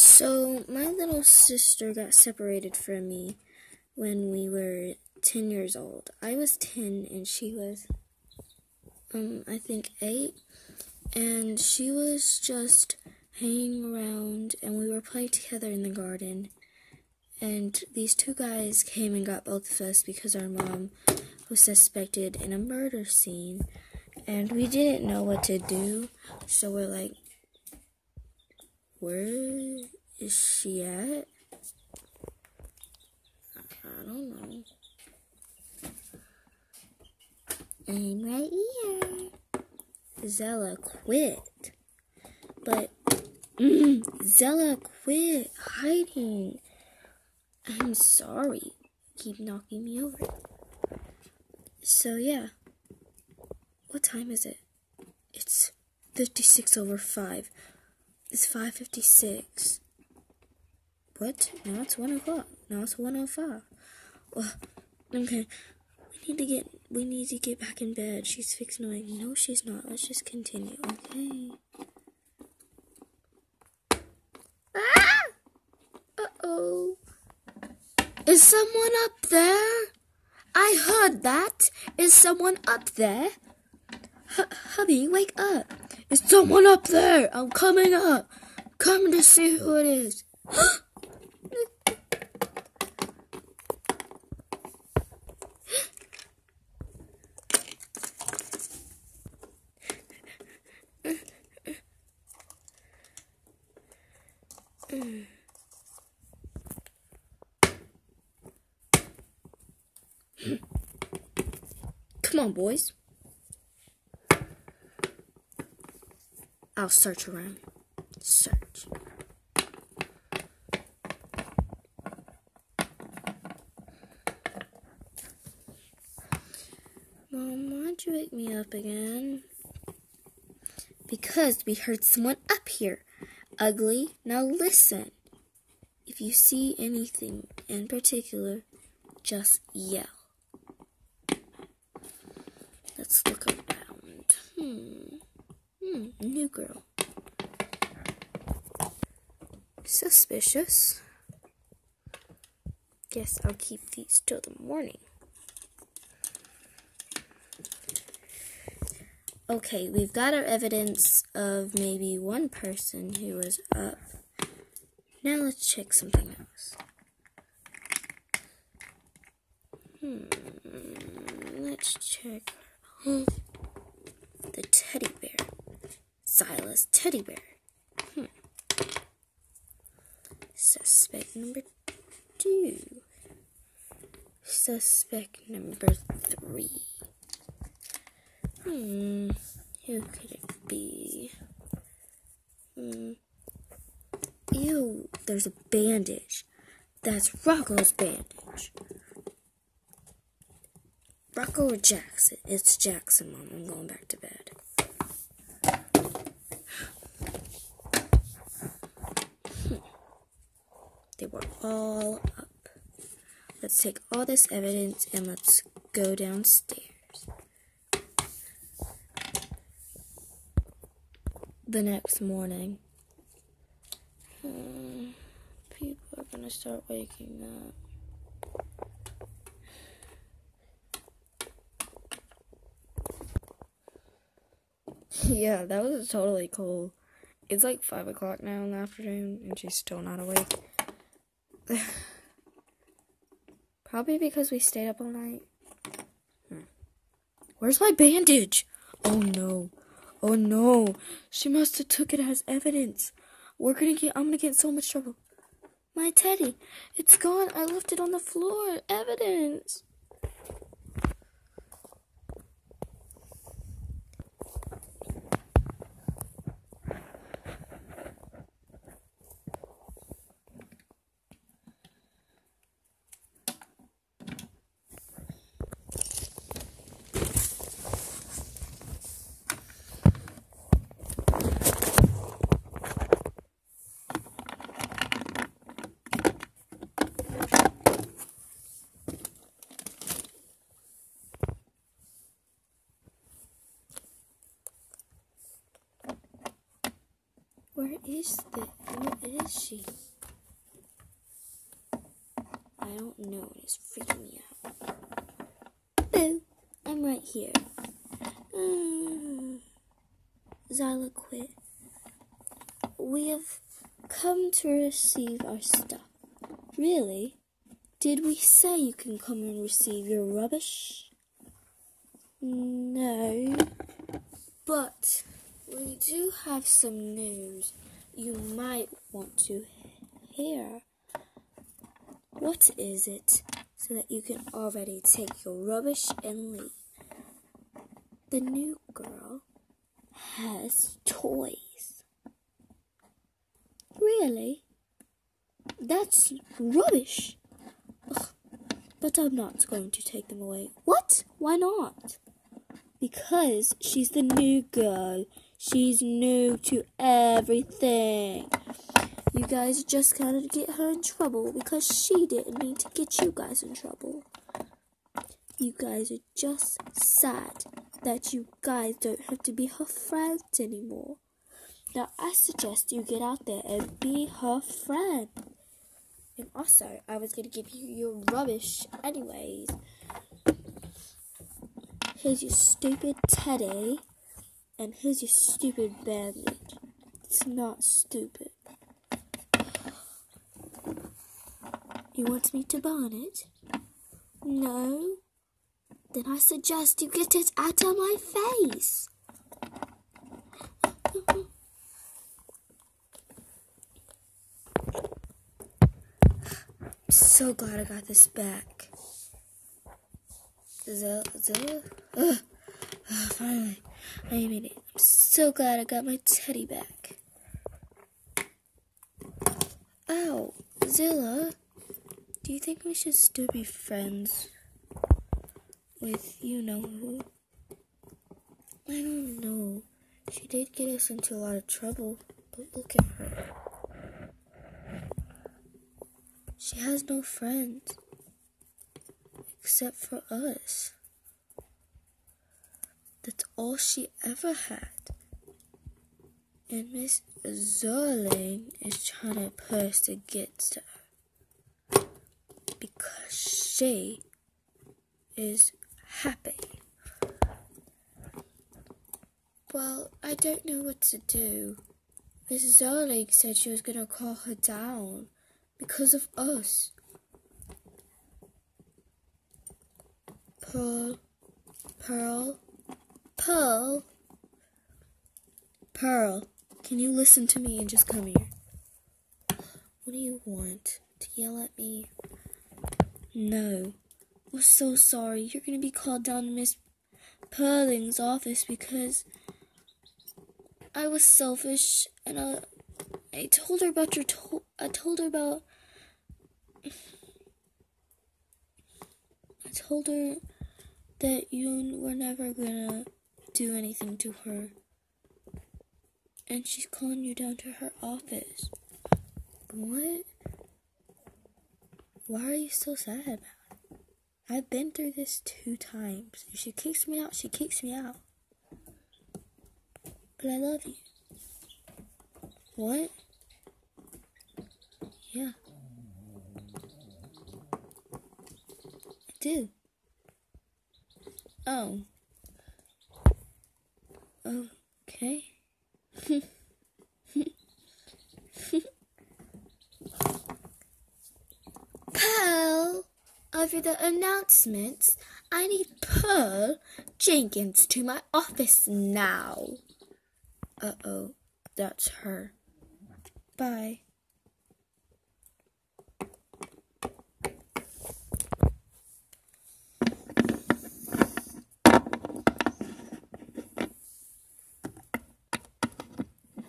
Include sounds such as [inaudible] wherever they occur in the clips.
So, my little sister got separated from me when we were 10 years old. I was 10 and she was, um, I think 8. And she was just hanging around and we were playing together in the garden. And these two guys came and got both of us because our mom was suspected in a murder scene. And we didn't know what to do. So we're like, where is she at? I don't know. I'm right here. Zella quit. But mm, [clears throat] Zella quit hiding. I'm sorry. Keep knocking me over. So yeah. What time is it? It's 56 over 5. It's 5.56. What? Now it's 1 o'clock. Now it's 1.05. Well, okay. We need to get we need to get back in bed. She's fixing to like, no, she's not. Let's just continue, okay? Ah! Uh-oh. Is someone up there? I heard that. Is someone up there? H hubby, wake up. Is someone up there? I'm coming up. Coming to see who it is. [gasps] Come on, boys. I'll search around. Search. Mom, why'd you wake me up again? Because we heard someone up here. Ugly, now listen. If you see anything in particular, just yell. Let's look around. Hmm. Hmm, new girl. Suspicious. Guess I'll keep these till the morning. Okay, we've got our evidence of maybe one person who was up. Now let's check something else. Hmm, let's check [gasps] the teddy bear. Silas teddy bear. Hmm. Suspect number two. Suspect number three. Hmm. Who could it be? Hmm. Ew, there's a bandage. That's Rocco's bandage. Rocco or Jackson? It's Jackson, Mom. I'm going back to bed. They were all up. Let's take all this evidence and let's go downstairs. the next morning. Hmm, people are gonna start waking up. [laughs] yeah, that was totally cool. It's like 5 o'clock now in the afternoon, and she's still not awake. [laughs] Probably because we stayed up all night. Hmm. Where's my bandage? Oh no. Oh no, she must have took it as evidence. We're gonna get, I'm gonna get in so much trouble. My teddy, it's gone. I left it on the floor. Evidence. Where's the. Is she? I don't know. It's freaking me out. Boo! I'm right here. Mm. Zyla quit. We have come to receive our stuff. Really? Did we say you can come and receive your rubbish? No. But we do have some news you might want to hear. What is it? So that you can already take your rubbish and leave. The new girl has toys. Really? That's rubbish. Ugh, but I'm not going to take them away. What? Why not? Because she's the new girl. She's new to everything. You guys just gotta get her in trouble because she didn't mean to get you guys in trouble. You guys are just sad that you guys don't have to be her friends anymore. Now I suggest you get out there and be her friend. And also, I was gonna give you your rubbish anyways. Here's your stupid teddy. And here's your stupid bandage. It's not stupid. You want me to burn it? No? Then I suggest you get it out of my face. I'm so glad I got this back. Zilla, Zilla? Ugh. Ugh, finally, I made it. I'm so glad I got my teddy back. Ow, Zilla, do you think we should still be friends with you know who? I don't know. She did get us into a lot of trouble, but look at her. She has no friends except for us. That's all she ever had. And Miss Zerling is trying to press against her because she is happy. Well, I don't know what to do. Miss Zerling said she was going to call her down because of us. Pearl, Pearl, Pearl, Pearl, can you listen to me and just come here? What do you want? To yell at me? No. I'm so sorry. You're gonna be called down to Miss Pearling's office because I was selfish and I, I told her about your to- I told her about I told her that you were never gonna do anything to her. And she's calling you down to her office. What? Why are you so sad about it? I've been through this two times. If she kicks me out, she kicks me out. But I love you. What? Yeah. I do. Oh. Okay. Pearl, over the announcements, I need Pearl Jenkins to my office now. Uh oh, that's her. Bye.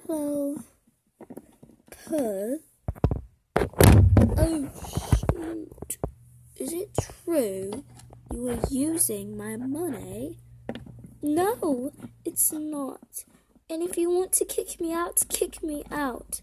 Hello. Pearl? Oh, shoot. Is it true you were using my money? No, it's not. And if you want to kick me out, kick me out.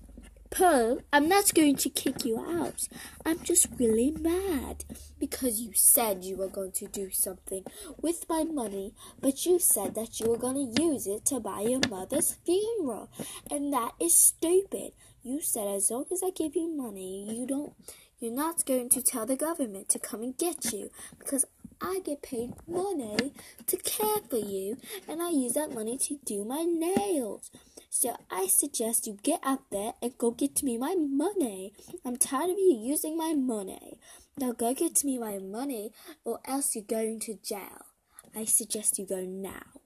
Pearl, I'm not going to kick you out. I'm just really mad because you said you were going to do something with my money, but you said that you were going to use it to buy your mother's funeral. And that is stupid. You said as long as I give you money, you don't you're not going to tell the government to come and get you because I get paid money to care for you and I use that money to do my nails. So I suggest you get out there and go get me my money. I'm tired of you using my money. Now go get me my money or else you're going to jail. I suggest you go now.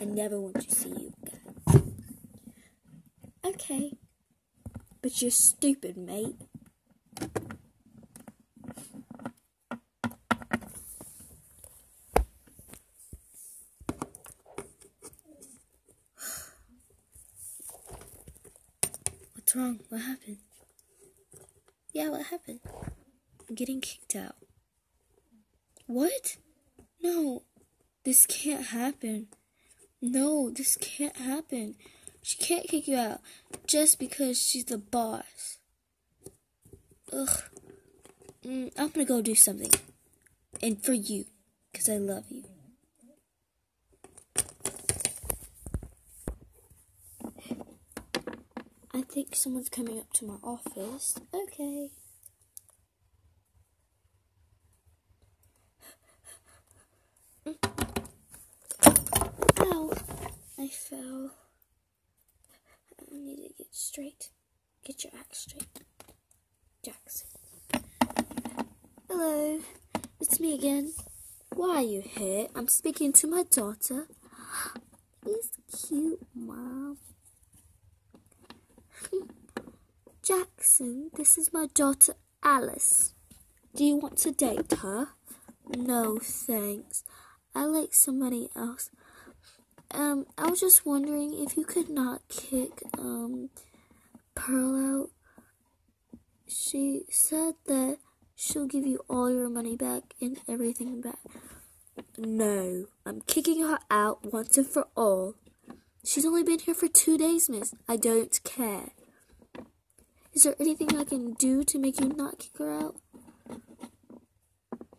I never want to see you again. Okay. But you're stupid, mate. What's wrong? What happened? Yeah, what happened? I'm getting kicked out. What? No, this can't happen. No, this can't happen. She can't kick you out just because she's the boss. Ugh. Mm, I'm gonna go do something. And for you, because I love you. I think someone's coming up to my office. Okay. Ow. I fell. I need to get straight. Get your act straight. Jackson. Hello. It's me again. Why are you here? I'm speaking to my daughter. He's cute, Mom. [laughs] Jackson, this is my daughter Alice. Do you want to date her? No, thanks. I like somebody else. Um, I was just wondering if you could not kick um Pearl out. She said that she'll give you all your money back and everything back. No, I'm kicking her out once and for all. She's only been here for two days, miss. I don't care. Is there anything I can do to make you not kick her out?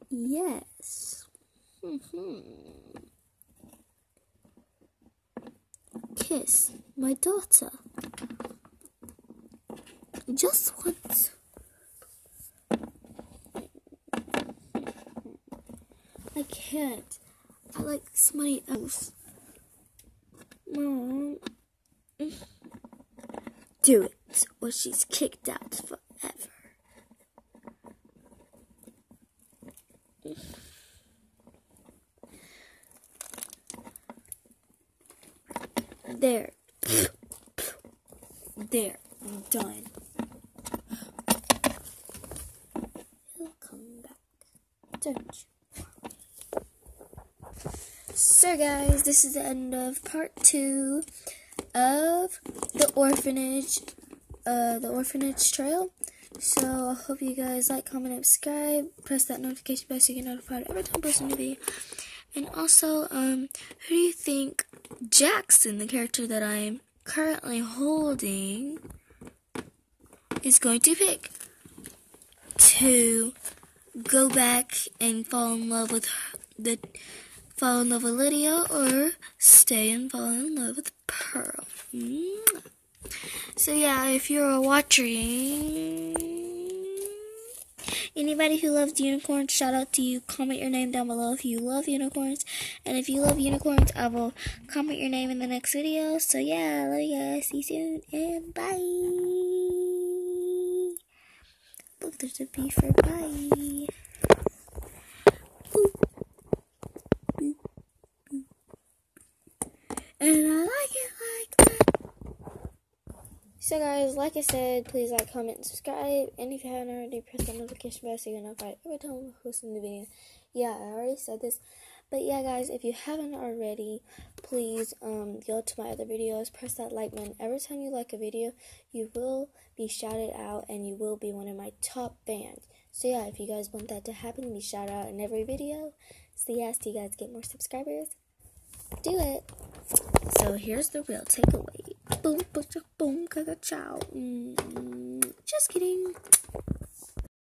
Yes. Mm-hmm. Kiss my daughter. Just once. I can't. I like somebody else. Mom. Do it, or she's kicked out forever. There. There. I'm done. He'll come back. Don't you? So, guys, this is the end of part two of the orphanage, uh, the orphanage trail. So, I hope you guys like, comment, and subscribe. Press that notification bell so you get notified every time I post a new video. And also, um, who do you think Jackson, the character that I am currently holding, is going to pick to go back and fall in love with the fall in love with Lydia or stay and fall in love with Pearl. Hmm. So yeah, if you're watching anybody who loves unicorns, shout out to you. Comment your name down below if you love unicorns. And if you love unicorns, I will comment your name in the next video. So yeah, love you guys. See you soon and bye. Look, there's a B for bye. Boop. Boop. Boop. And I like it like that. So guys, like I said, please like, comment, and subscribe. And if you haven't already, press the notification bell so you're notified every time I post a new video. Yeah, I already said this. But yeah, guys, if you haven't already, please um, go to my other videos, press that like button. Every time you like a video, you will be shouted out and you will be one of my top fans. So yeah, if you guys want that to happen, be shouted out in every video. So yes, do you guys get more subscribers? Do it. So here's the real takeaway. Boom, boom, boom, caca, ciao. Mm, just kidding.